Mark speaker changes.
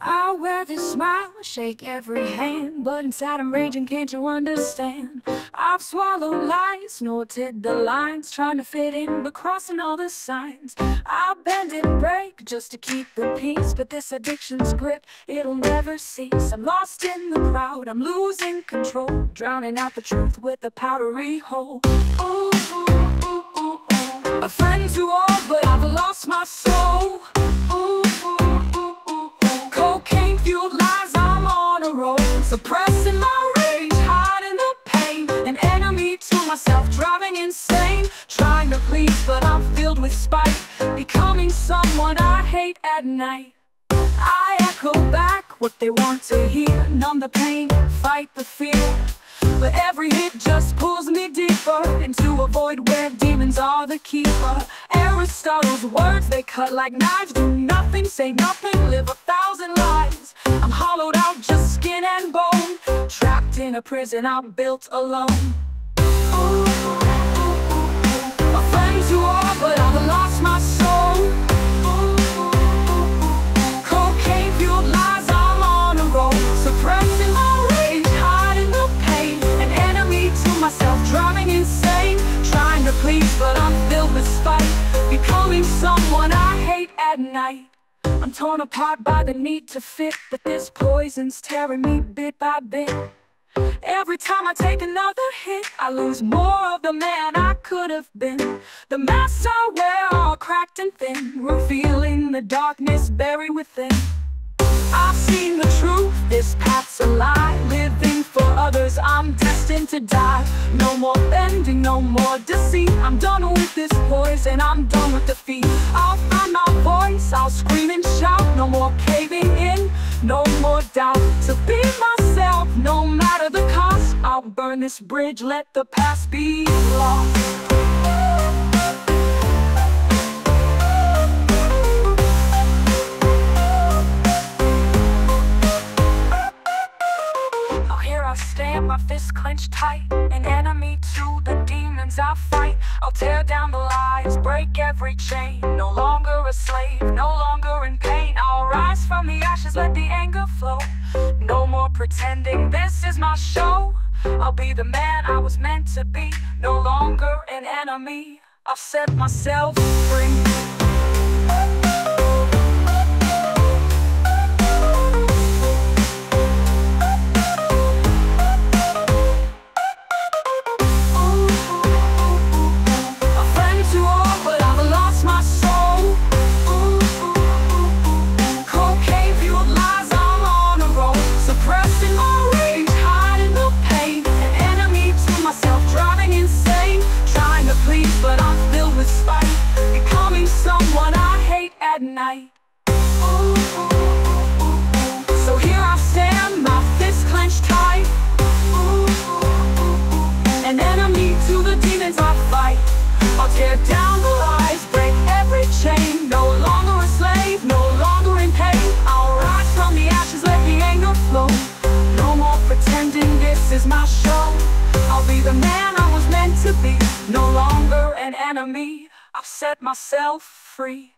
Speaker 1: I wear this smile, shake every hand But inside I'm raging, can't you understand? I've swallowed lies, noted the lines Trying to fit in, but crossing all the signs I bend and break just to keep the peace But this addiction's grip, it'll never cease I'm lost in the crowd, I'm losing control Drowning out the truth with a powdery hole ooh, ooh, ooh, ooh, ooh. A friend to all, but I've lost my soul Suppressing my rage, hiding the pain. An enemy to myself, driving insane. Trying to please, but I'm filled with spite. Becoming someone I hate at night. I echo back what they want to hear. Numb the pain, fight the fear. But every hit just pulls me deeper. Into a void where demons are the keeper. Aristotle's words, they cut like knives. Do nothing, say nothing, live a thousand lives I'm hollowed out, just skin and bone. Trapped in a prison I built alone. Ooh, A friend to all, but I've lost my soul. Cocaine fueled lies, I'm on a roll. Suppressing my rage, hiding the pain. An enemy to myself, driving insane. Trying to please, but I'm filled with spite. Becoming someone I hate at night I'm torn apart by the need to fit But this poison's tearing me bit by bit. Every time I take another hit I lose more of the man I could have been. The masks I wear are cracked and thin Revealing the darkness buried within. I've seen the truth, this path's to die. No more bending, no more deceit. I'm done with this poison, I'm done with defeat. I'll find my voice, I'll scream and shout. No more caving in, no more doubt. To be myself, no matter the cost. I'll burn this bridge, let the past be lost fists clenched tight. An enemy to the demons I fight. I'll tear down the lies, break every chain. No longer a slave, no longer in pain. I'll rise from the ashes, let the anger flow. No more pretending, this is my show. I'll be the man I was meant to be. No longer an enemy. I'll set myself free at night. So here I stand, my fists clenched tight. An enemy to the demons I fight. I'll tear down the lies, break every chain. No longer a slave, no longer in pain. I'll rise from the ashes, let the anger flow. No more pretending this is my show. I'll be the man I was meant to be. No longer an enemy, I've set myself free.